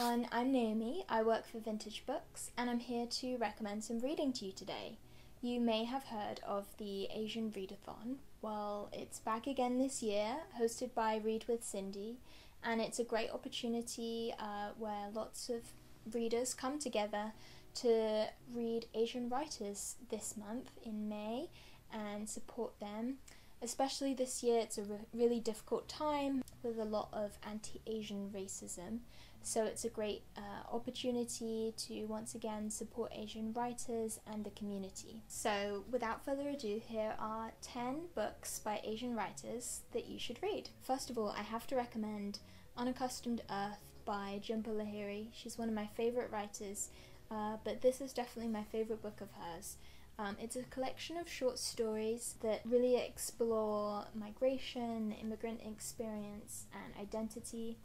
everyone, I'm Naomi. I work for Vintage Books and I'm here to recommend some reading to you today. You may have heard of the Asian Readathon. Well, it's back again this year, hosted by Read with Cindy, and it's a great opportunity uh, where lots of readers come together to read Asian writers this month in May and support them. Especially this year, it's a re- really difficult time with a lot of anti Asian racism. So it's a great uh, opportunity to once again support Asian writers and the community. So, without further ado, here are 10 books by Asian writers that you should read. First of all, I have to recommend Unaccustomed Earth by Jhumpa Lahiri. She's one of my favorite writers, uh, but this is definitely my favorite book of hers. Um, it's a collection of short stories that really explore migration, immigrant experience, and identity.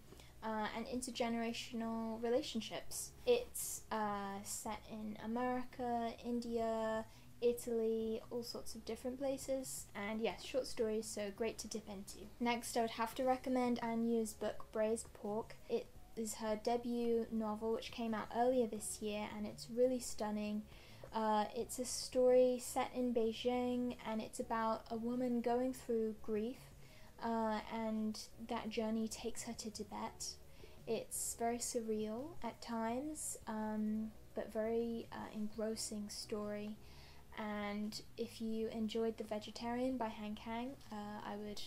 Uh, and intergenerational relationships. It's uh, set in America, India, Italy, all sorts of different places. And yes, short stories, so great to dip into. Next, I would have to recommend An Yu's book, Braised Pork. It is her debut novel, which came out earlier this year, and it's really stunning. Uh, it's a story set in Beijing, and it's about a woman going through grief, uh, and that journey takes her to Tibet. It's very surreal at times, um, but very uh, engrossing story. And if you enjoyed The Vegetarian by Han Kang, uh, I would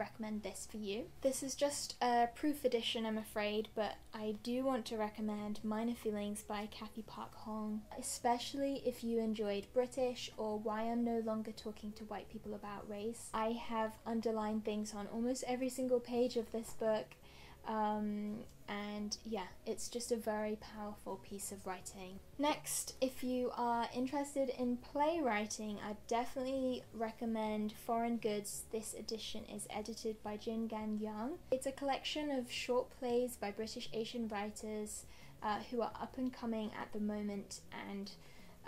recommend this for you. This is just a proof edition, I'm afraid, but I do want to recommend Minor Feelings by Cathy Park Hong, especially if you enjoyed British or Why I'm No Longer Talking to White People About Race. I have underlined things on almost every single page of this book. Um, and yeah, it's just a very powerful piece of writing. Next, if you are interested in playwriting, I definitely recommend Foreign Goods. This edition is edited by Jingan Young. It's a collection of short plays by British Asian writers uh, who are up and coming at the moment and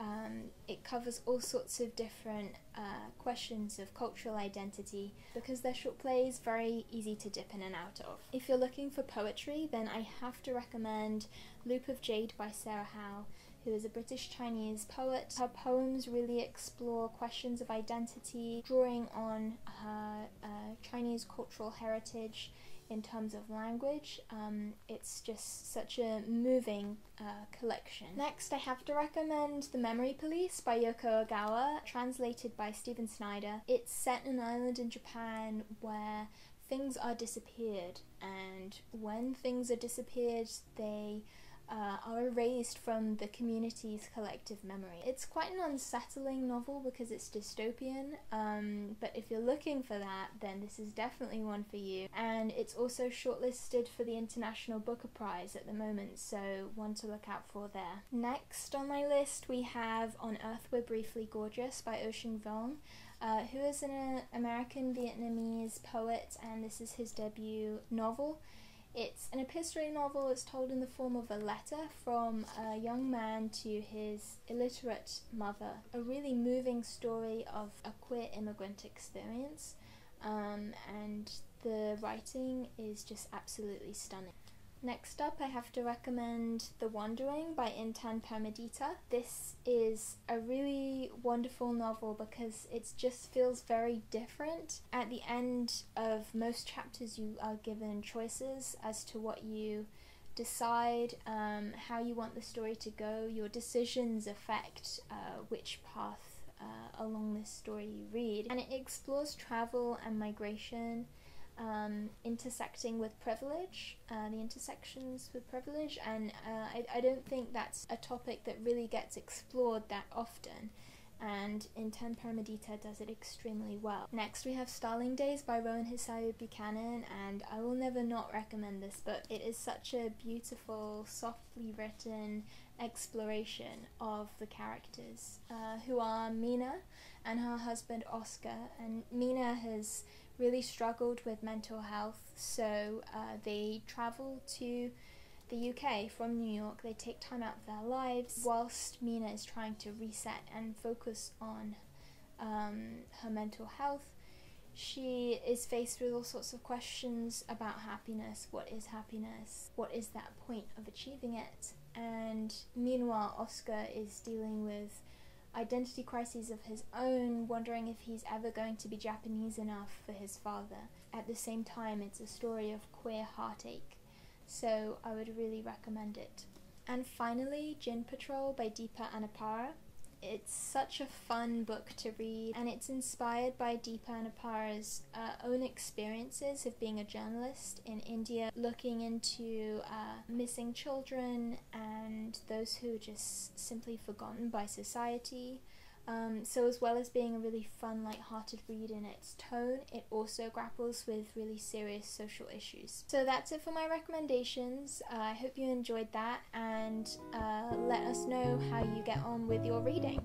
um, it covers all sorts of different uh, questions of cultural identity because they're short plays, very easy to dip in and out of. If you're looking for poetry, then I have to recommend Loop of Jade by Sarah Howe, who is a British Chinese poet. Her poems really explore questions of identity, drawing on her uh, Chinese cultural heritage in terms of language. Um, it's just such a moving uh, collection. Next, I have to recommend The Memory Police by Yoko Ogawa, translated by Stephen Snyder. It's set in an island in Japan where things are disappeared, and when things are disappeared, they uh, are erased from the community's collective memory. It's quite an unsettling novel because it's dystopian, um, but if you're looking for that, then this is definitely one for you. And it's also shortlisted for the International Booker Prize at the moment, so one to look out for there. Next on my list, we have On Earth We're Briefly Gorgeous by Ocean Vuong. Uh, who is an American Vietnamese poet, and this is his debut novel. It's an epistolary novel. It's told in the form of a letter from a young man to his illiterate mother. A really moving story of a queer immigrant experience, um, and the writing is just absolutely stunning. Next up, I have to recommend The Wandering by Intan Paramaditha. This is a really wonderful novel because it just feels very different. At the end of most chapters, you are given choices as to what you decide, um, how you want the story to go. Your decisions affect uh, which path uh, along this story you read. And it explores travel and migration um, intersecting with privilege, uh, the intersections with privilege, and uh, I, I don't think that's a topic that really gets explored that often. And in Intan Paramaditha does it extremely well. Next, we have Starling Days by Rowan Hisayo Buchanan, and I will never not recommend this book. It is such a beautiful, softly written exploration of the characters, uh, who are Mina and her husband Oscar. And Mina has really struggled with mental health, so uh, they travel to the UK from New York. They take time out of their lives whilst Mina is trying to reset and focus on um, her mental health. She is faced with all sorts of questions about happiness. What is happiness? What is that point of achieving it? And meanwhile, Oscar is dealing with identity crises of his own, wondering if he's ever going to be Japanese enough for his father. At the same time, it's a story of queer heartache, so I would really recommend it. And finally, Djinn Patrol by Deepa Anappara. It's such a fun book to read, and it's inspired by Deepa Anappara's uh, own experiences of being a journalist in India, looking into uh, missing children and those who are just simply forgotten by society. Um, so, as well as being a really fun, light-hearted read in its tone, it also grapples with really serious social issues. So that's it for my recommendations. Uh, I hope you enjoyed that, and uh, let us know how you get on with your reading.